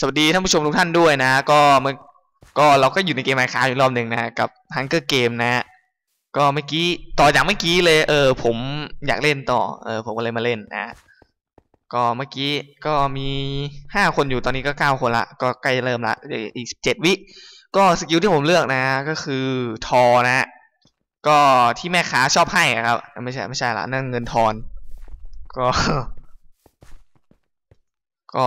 สวัสดีท่านผู้ชมทุกท่านด้วยนะ ก็เมื่อก็เราก็อยู่ในเกมไมค้าอยู่รอบหนึ่งนะกับ Hunger Game นะก็เมื่อกี้ต่อจากเมื่อกี้เลย เออ ผมอยากเล่นต่อ เออ ผมก็เลยมาเล่นนะก็เมื่อกี้ก็มีห้าคนอยู่ตอนนี้ก็เก้าคนละ ก็ใกล้เริ่มละเดี๋ยวอีกสิบเจ็ดวิ ก็สกิลที่ผมเลือกนะ ก็คือทอนะ ก็ที่แม่ค้าชอบให้อะครับไม่ใช่ไม่ใช่ละนั่นเงินทอน ก็ ก็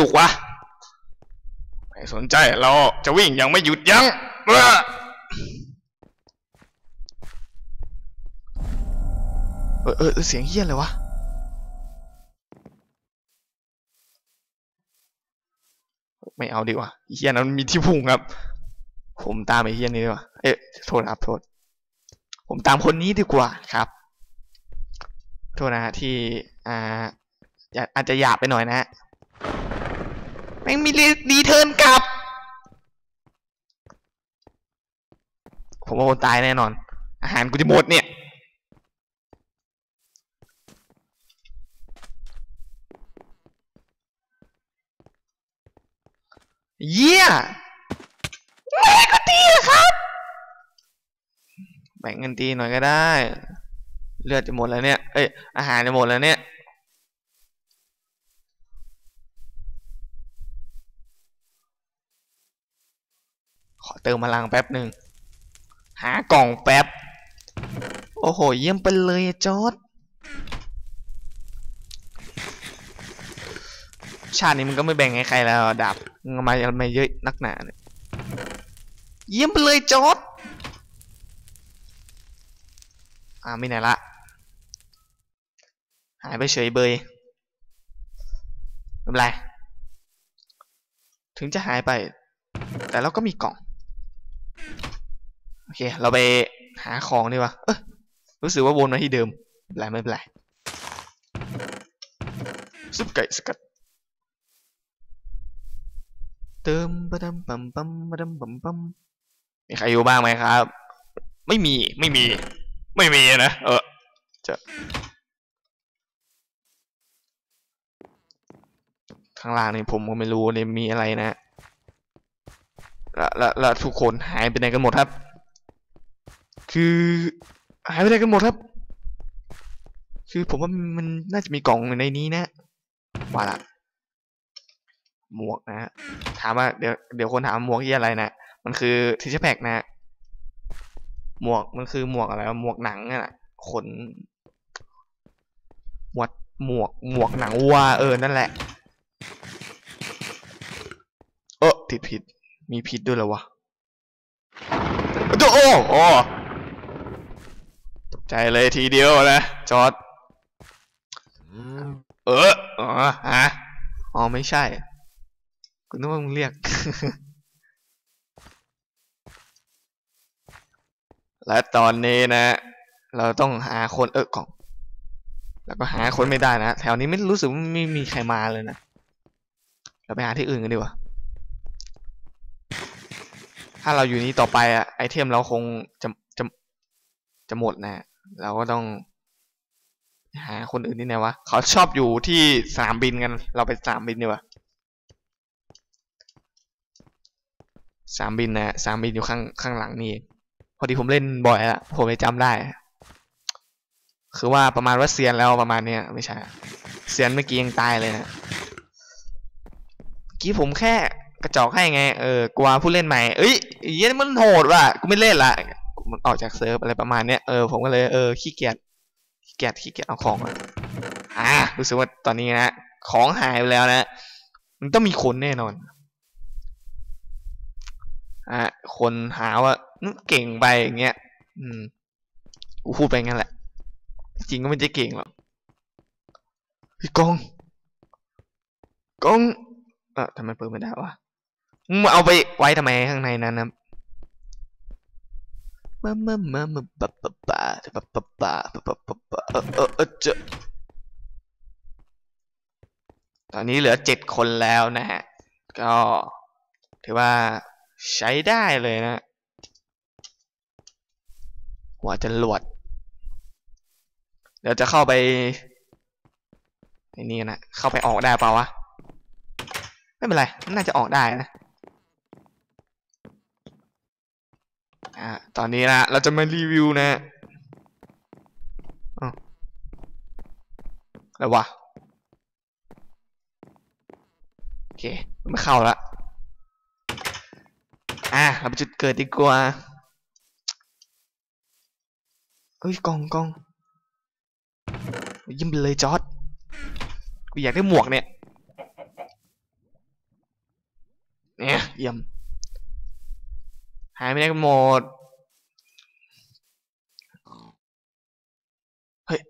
นใจเราจะวิ่งยังไม่หยุดยั้งเอ้อเออเออเออเสียงเฮี้ยเลยวะไม่เอาดีกว่าเฮี้ยนั้นมันมีที่พุ่งครับ ผมตามไอ้เฮี้ยนี้ดีกว่าเอ๊ะโทษครับโทษ ผมตามคนนี้ดีกว่าครับ โทษนะฮะที่อ่าอย่าอาจจะหยาบไปหน่อยนะฮะแม่งมีรีเทิร์นกลับ ผมว่าคนตายแน่นอน อาหารกูจะหมดเนี่ย เยี่ยแม่ก็ตีอะครับ แบ่งเงินตีหน่อยก็ได้ เลือดจะหมดแล้วเนี่ย เอ้ย อาหารจะหมดแล้วเนี่ย เติมพลังแป๊บหนึ่งหากล่องแป๊บ โอ้โห เยี่ยมไปเลยจอดชาตินี้มันก็ไม่แบ่งให้ใครแล้วดาบมามาเอามเยอะนักหนาเนี่ยเยี่ยมไปเลยจอดอ่าไม่ไหนละหายไปเฉยเบยไม่เป็นไร ถึงจะหายไป แต่เราก็มีกล่อง โอเค เราไปหาของดีกว่าเอยรู้สึกว่าวนมาที่เดิมไม่เป็นไรไม่เป็นไรซุปไก่สกัดเติมปะดำปั๊มปั๊มปะดำปั๊มปั๊มมีใครอยู่บ้างไหมครับ ไม่มีไม่มี ไม่มีนะเออจะข้างล่างนี่ผมก็ไม่รู้เนี่ยมีอะไรนะ ล้วแล้วแล้วทุกคนหายไปไหนกันหมดครับ คือหายไปไหนกันหมดครับ คือผมว่ามันน่าจะมีกล่องอยู่ในนี้นะว่าละหมวกนะ ถามว่าเดี๋ยวเดี๋ยวคนถามหมวกที่อะไรนะมันคือทิชแพกนะหมวกมันคือหมวกอะไรหมวกหนังน่ะขนหมวกหมวกหมวกหนังวัวเออนั่นแหละ เออผิดผิด มีพิษด้วยเหรอวะโอ้โอ้โอ้ตกใจเลยทีเดียวนะจอดเอออ๋อฮะอ๋อไม่ใช่กูนึกว่ามึงเรียก และตอนนี้นะ เราต้องหาคนเออกล่อง แล้วก็หาคนไม่ได้นะ แถวนี้ไม่รู้สึกว่าไม่มีใครมาเลยนะ เราไปหาที่อื่นกันดีกว่า ถ้าเราอยู่นี้ต่อไปอะไอเทมเราคงจะจะจะหมดนะ เราก็ต้องหาคนอื่นที่ไหนวะเขาชอบอยู่ที่สนามบินกัน เราไปสนามบินดีกว่าสนามบินนะสนามบินอยู่ข้างข้างหลังนี่พอดีผมเล่นบ่อยอะผมเลยจำได้ คือว่าประมาณว่าเซียนแล้วประมาณเนี้ยไม่ใช่เซียนเมื่อกี้ยังตายเลยนะเมื่อกี้ผมแค่ กระจอกให้ไง เออกลัวผู้เล่นใหม่ เอ้ยไอ้เหี้ยมันโหดว่ะ กูไม่เล่นละมันออกจากเซิร์ฟอะไรประมาณเนี้ย เออผมก็เลยเออขี้เกียจ ขี้เกียจขี้เกียจเอาของอะอ่ารู้สึกว่าตอนนี้นะ ของหายไปแล้วนะ มันต้องมีคนแน่นอน อ่าคนหาว่าเก่งไปอย่างเงี้ย อืม กูพูดไปงั้นแหละ จริงก็ไม่ได้เก่งหรอกพี่กองกองเออทำไมเปิดไม่ได้วะ เอาไปไว้ทำไมข้างในนั้นนะมามามามาปะปะปะปะปะปะปะปะปะปะเออเออเออเจอตอนนี้เหลือเจ็ดคนแล้วนะฮะ ก็ถือว่าใช้ได้เลยนะ หัวจรวด เดี๋ยวจะเข้าไปไอ้นี่นะ เข้าไปออกได้เปล่าวะ ไม่เป็นไร น่าจะออกได้นะ อ่าตอนนี้นะเราจะมารีวิวนะอ้วอะไรวะโอเคไม่เข้าละอะเราไปจุดเกิดดีกว่าเฮ้ยกองกองยิ้มไปเลยจอร์ดกูอยากได้หมวกเนี่ยเนี่ยเยี่ยม หายไปไหนกันหมด เฮ้ย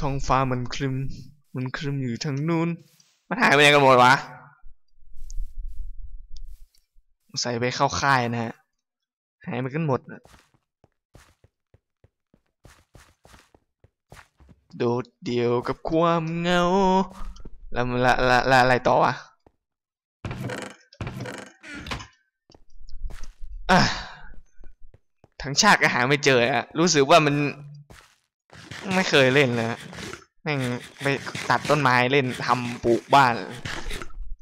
ท้องฟ้ามันครึม มันครึมอยู่ทางนู้น มันหายไปไหนกันหมดวะ ใส่ไปเข้าค่ายนะฮะ หายไปกันหมดนะโดดเดี่ยวกับความเงา แล้วมันละละละอะไรต่อวะอะทั้งชาติก็หาไม่เจออะรู้สึกว่ามัน ไม่เคยเล่นเลยแม่งไปตัดต้นไม้เล่นทำปลูกบ้าน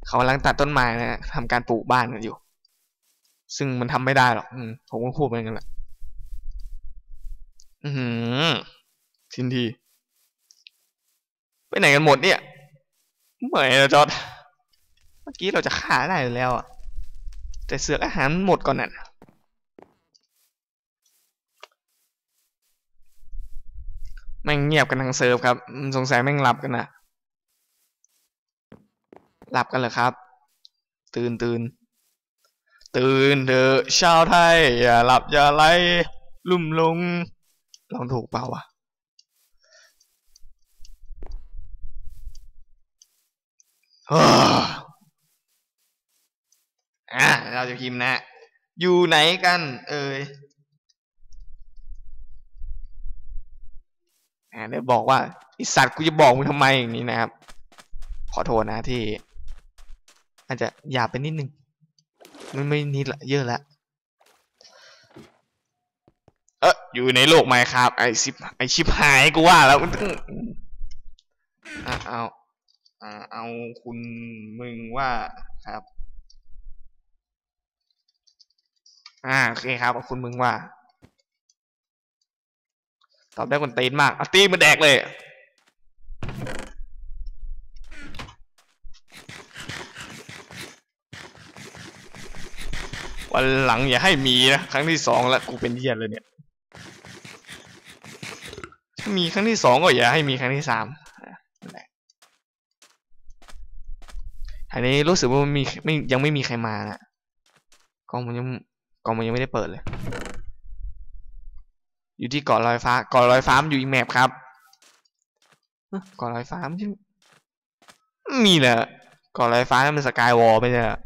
เขากำลังตัดต้นไม้นะทำการปลูกบ้านกันอยู่ ซึ่งมันทำไม่ได้หรอกอผมก็พูดไปงั้นแหละอือหือ ทินที ไปไหนกันหมดเนี่ย เหมยแล้วจอดเมื่อกี้เราจะฆ่าได้แล้วอะ แต่เสือกอาหารหมดก่อนน่ะแม่งเงียบกันทางเซิร์ฟครับ สงสัยแม่งหลับกันนะหลับกันเหรอครับ ตื่นตื่นตื่นเถอะชาวไทย อย่าหลับอย่าไหลลุ่มลงลองถูกเปล่าวะ เฮ้ อะเราจะพิมพ์นะ อยู่ไหนกัน เอ่ยอ่าเดี๋ยบอกว่าไอสัตว์กูจะบอกมึงทำไมอย่างนี้นะครับ ขอโทษนะที่ อาจจะหยาบไปนิดนึงไม่ไม่นิดละเยอะละเอออยู่ในโลกไหมครับ ไอชิบไอชิบหายกูว่าแล้วมันต้องอะเอาอ่า เอาคุณมึงว่าครับ อ่าโอเคครับเอาคุณมึงว่า ตอบได้คนตีนมากเอาตีนมาแดกเลยวันหลังอย่าให้มีนะครั้งที่สองแล้วกูเป็นเหี้ยเลยเนี่ย ถ้ามีครั้งที่สองก็อย่าให้มีครั้งที่สามนั่นแหละ อันนี้รู้สึกว่ามันมีไม่ยังไม่มีใครมานะกล้องมันยังกล้องมันยังไม่ได้เปิดเลย อยู่ที่เกาะลอยฟ้าเกาะลอยฟ้ามันอยู่อีกแมปครับเกาะลอยฟ้ามันที่มีแหละเกาะลอยฟ้านั่นมันสกายวอลไม่ใช่เหรอ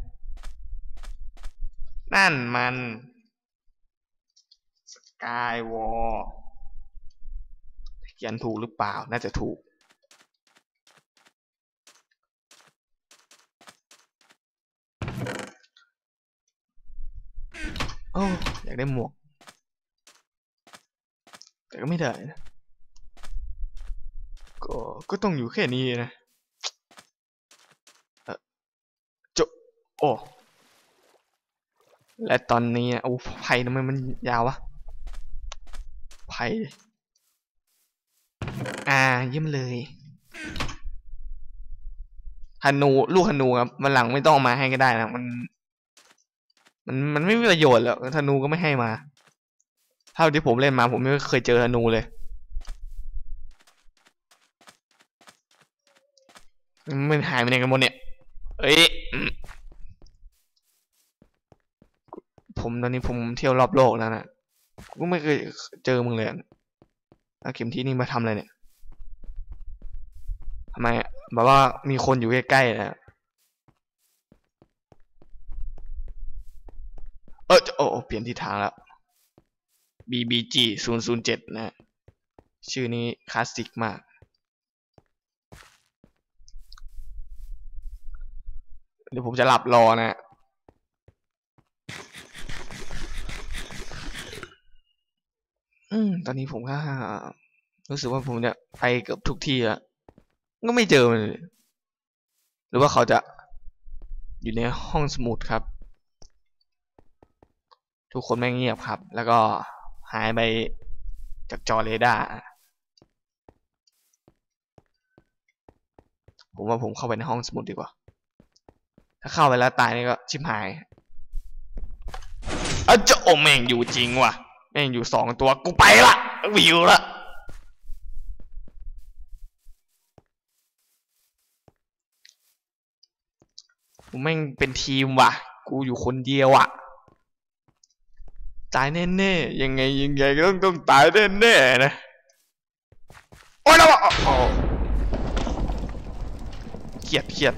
นั่นมันสกายวอลเขียนถูกหรือเปล่าน่าจะถูก โอ้อยากได้หมวก แต่ก็ไม่ได้นะ ก็ ก็ต้องอยู่แค่นี้นะจบโอ้และตอนนี้นะโอ้ไผ่ทำไมมันยาววะไผ่อ่าเยี่ยมเลยฮันูลูกฮันูครับมันหลังไม่ต้องมาให้ก็ได้นะมัน มันมันไม่มีประโยชน์หรอกธนูก็ไม่ให้มาเท่าที่ผมเล่นมาผมไม่เคยเจอธนูเลยมันหายไปไหนกันหมดเนี่ย เอ้ย ผมตอนนี้ผมเที่ยวรอบโลกแล้วนะกูไม่เคยเจอมึงเลยอะเข็มที่นี่มาทำอะไรเนี่ยทำไมอะแบบว่ามีคนอยู่ใกล้ๆนะ เออโอ้โอ้เปลี่ยนทิศทางแล้ว BBG 0 0 7นะฮะชื่อนี้คลาสสิกมาก เดี๋ยวผมจะหลับรอนะอืมตอนนี้ผมก็รู้สึกว่าผมจะไปเกือบทุกที่แล้วก็ไม่เจอมันเลย หรือว่าเขาจะอยู่ในห้องสมุดครับ ทุกคนแม่งเงียบครับ แล้วก็หายไปจากจอเรดาร์ผมว่าผมเข้าไปในห้องสมุดดีกว่า ถ้าเข้าไปแล้วตายนี่ก็ชิบหายอะจะโอแม่งอยู่จริงว่ะ แม่งอยู่สองตัว กูไปละวิวละกูแม่งเป็นทีมว่ะ กูอยู่คนเดียวอะ ตายแน่ๆยังไงยังไงก็ต้องต้องตายแน่ๆนะโอ้ยแล้วอะโอ้เขียดเขียด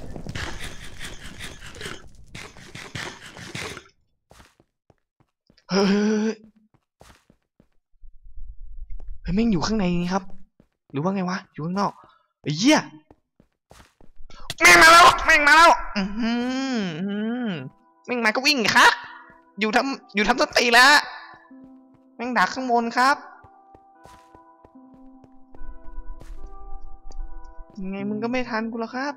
เฮ้ยเฮ้ยแม่งอยู่ข้างในนี่ครับ หรือว่าไงวะ อยู่ข้างนอกไอ้เหี้ยแม่งมาแล้วแม่งมาแล้วอือหืออื้อหือแม่งมาก็วิ่งครับ อยู่ทำอยู่ทำต้นตีแล้วแม่งดักข้างบนครับยังไงมึงก็ไม่ทันกูแล้วครับ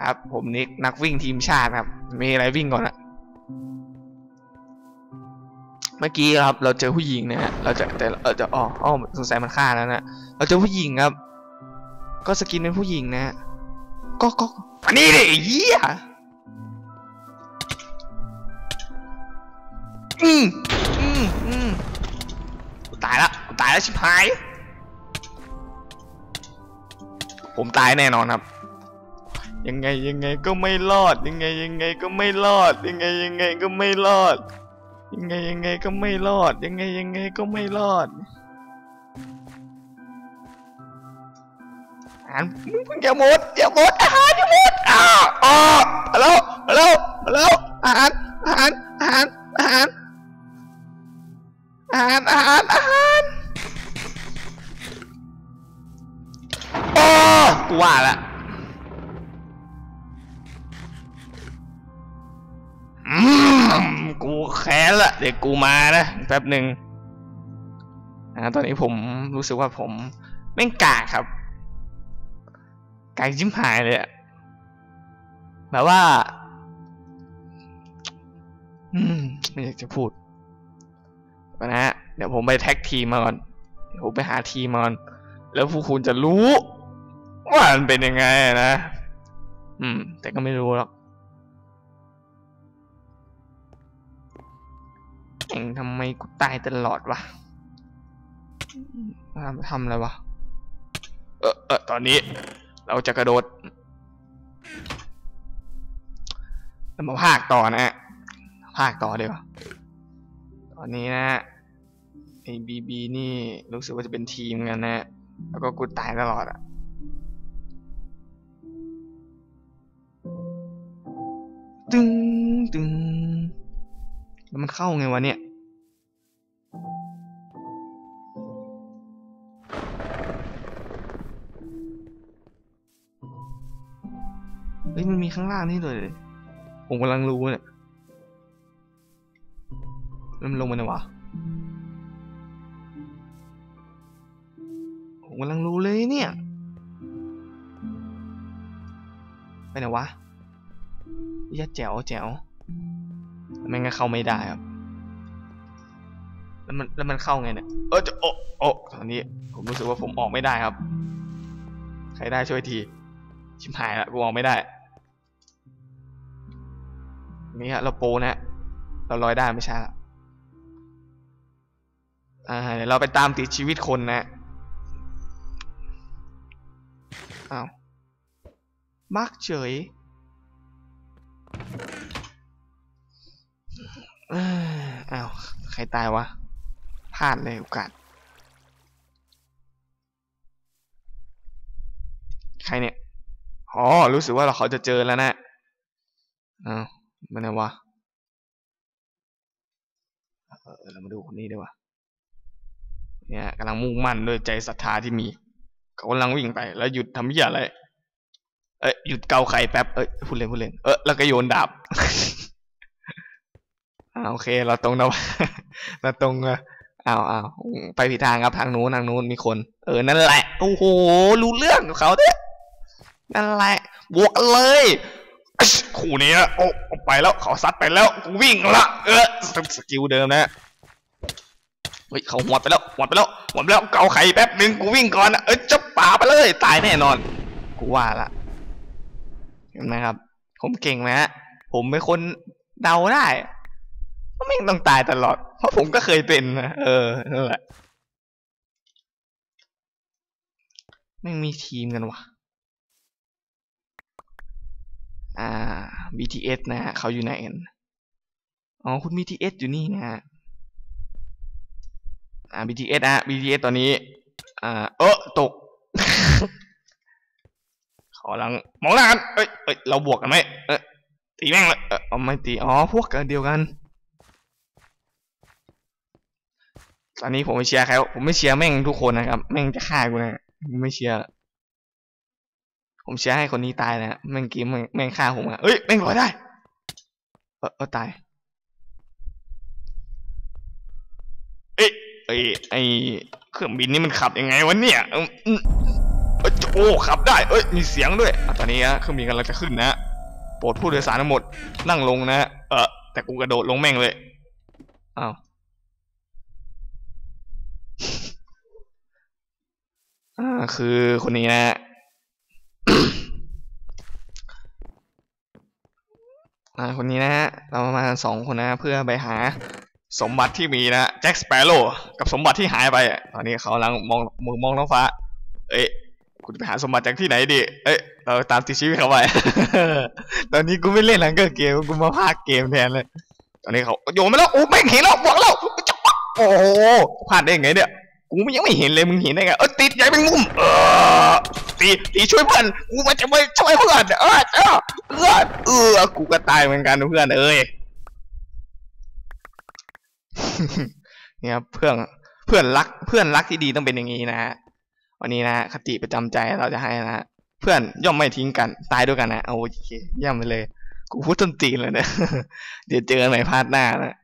ครับ ผมนิกนักวิ่งทีมชาติครับ มีอะไรวิ่งก่อนอะเมื่อกี้ครับ เราเจอผู้หญิงนะฮะเราจะแต่เออจะอ๋ออ๋อสงสัยมันฆ่าแล้วนะเราเจอผู้หญิงครับ ก็สกินเป็นผู้หญิงนะฮะก็ก็อันนี้ดิไอ้เหี้ย อืมอืมอืมกูตายละกูตายแล้วชิบหาย ผมตายแน่นอนครับ ยังไงยังไงก็ไม่รอด ยังไงยังไงก็ไม่รอด ยังไงยังไงก็ไม่รอด ยังไงยังไงก็ไม่รอด ยังไงยังไงก็ไม่รอดอาหารมึงมึงอย่าหมดอย่าหมดอาหารอย่าหมดอ้าวอ๋อฮัลโหลฮัลโหลฮัลโหลอาหารอาหารอาหารอาหาร อาหารอาหารอาหารโอ้กูว่าละอืมกูแค้นละเดี๋ยวกูมานะแป๊บหนึ่งนะตอนนี้ผมรู้สึกว่าผมแม่งกากครับ กากจิ้มหายเลยอะแบบว่า อืม ไม่อยากจะพูด ก่อนนะฮะ เดี๋ยวผมไปแท็กทีมมาก่อน เดี๋ยวผมไปหาทีมมาก่อน แล้วพวกคุณจะรู้ ว่ามันเป็นยังไงนะ อืม แต่ก็ไม่รู้หรอกเองทำไมกูตายตลอดวะทำทำอะไรวะ เออเออตอนนี้ เราจะกระโดดแล้วมาภาคต่อนะฮะภาคต่อเดี๋ยวตอนนี้นะ ไอ้บีบีนี่รู้สึกว่าจะเป็นทีมกันนะ แล้วก็กูตายตลอดอะตึงตึงแล้วมันเข้าไงวะเนี่ย เฮ้ยมันมีข้างล่างนี่เลยผมกำลังรู้เนี่ยแล้วมันลงมาไหนวะ กำลังรู้เลยเนี่ย ไปไหนวะยะแจ๋วแจ๋วแม่งก็เข้าไม่ได้ครับ แล้วมันแล้วมันเข้าไงเนี่ย เออจะโอ้โอ้ตอนนี้ผมรู้สึกว่าผมออกไม่ได้ครับ ใครได้ช่วยที ชิมหายละกูออกไม่ได้นี่ฮะเราโปนะฮะเราลอยได้ไม่ใช่ละอ่าเดี๋ยวเราไปตามติดชีวิตคนนะ อ้าวมักเฉยเอ้าว ใครตายวะ พลาดเลยโอกาส ใครเนี่ย อ๋อ รู้สึกว่าเราเขาจะเจอแล้วนะอ้าวมันไหนวะ เออเรามาดูคนนี้ดีกว่า เนี่ยกำลังมุ่งมั่นด้วยใจศรัทธาที่มี เขากำลังวิ่งไป แล้วหยุดทำเหี้ยอะไร เอ้ยหยุดเกาไข่แป๊บ เอ้ยพูดเล่นพูดเล่น เออแล้วก็โยนดาบ อ่าโอเค เราตรงนะเราตรงอะอ้าวอ้าวไปผิดทางครับทางนู้นทางนู้นมีคน เออนั่นแหละ โอ้โห รู้เรื่องกับเขาเนี่ยนั่นแหละ บวกกันเลยอิ๊ชคู่นี้นะโอ้ไปแล้วเขาซัดไปแล้วกูวิ่งละเออสสกิลเดิมนะเฮ้ยเขาหวดไปแล้วหวดไปแล้วหวดไปแล้วเกาไข่แป๊บหนึ่งกูวิ่งก่อนนะเออจะ ป่าไปเลย ตายแน่นอน กูว่าละเห็นไหมครับ ผมเก่งไหมฮะผมเป็นคนเดาได้ว่าไม่ต้องตายตลอด เพราะผมก็เคยเป็นนะเออนั่นแหละแม่มีทีมกันวะอ่า BTS นะฮะเขาอยู่ไหนกันอ๋อ คุณ BTS อยู่นี่นะฮะอ่า BTS นะ BTS ตอนนี้ อ่า เออตก ขอลังมองหน้ากันเอ้ยเอ้ยเราบวกกันไหมเอ้ยตีแม่งเลยเออเอไม่ตีอ๋อพวกกันเดียวกัน ตอนนี้ผมไม่เชียร์ใครผมไม่เชียร์แม่งทุกคนนะครับ แม่งจะฆ่ากูนะผมไม่เชียร์ผมเชียร์ให้คนนี้ตายนะแม่งกีมแม่งฆ่าผมอะเอ้ยแม่งลอยได้เออเออตายเอ้ยไอ้ไอ้ เครื่องบินนี่มันขับยังไงวะเนี่ยโอ้ขับได้ เอ้ยมีเสียงด้วยอะตอนนี้นะเครื่องบินกำลังจะขึ้นนะโปรดผู้โดยสารทั้งหมดนั่งลงนะเออแต่กูกระโดดลงแม่งเลยอ้าวอ่าคือคนนี้นะอ่าคนนี้นะฮะเรามาสองคนนะ เพื่อไปหา สมบัติที่มีนะแจ็คสเปโร่กับสมบัติที่หายไปอะตอนนี้เขากำลังมองมือมองท้องฟ้า เอ้ยกูจะไปหาสมบัติจากที่ไหนดีเอ้ยเราตามติดชีวิตเขาไป ตอนนี้กูไม่เล่นหลังเกอร์เกมกูมาพากเกมแทนเลย ตอนนี้เขาโยนมาแล้วโอ้ไม่งเห็นแล้วบอกแล้วจะปักโอ้โหพลาดได้ไงเนี่ยกูยังไม่เห็นเลยมึงเห็นได้ไงเออติดใหญ่เป็นมุมเออตีตีช่วยเพื่อนกูมาจะไปช่วยเพื่อนเออเออเอนเออกูก็ตายเหมือนกันเพื่อนเอ้ย นี่ยครับเพื่อนเพื่อนรักเพื่อนรักที่ดีต้องเป็นอย่างนี้นะฮะวันนี้นะคติประจำใจเราจะให้นะฮะเพื่อนย่อมไม่ทิ้งกัน ตายด้วยกันนะโอเคเยี่ยมไปเลยกูพูดต้นตีนเลยนะเดี๋ยวเจอกันใหม่พาร์ทหน้านะ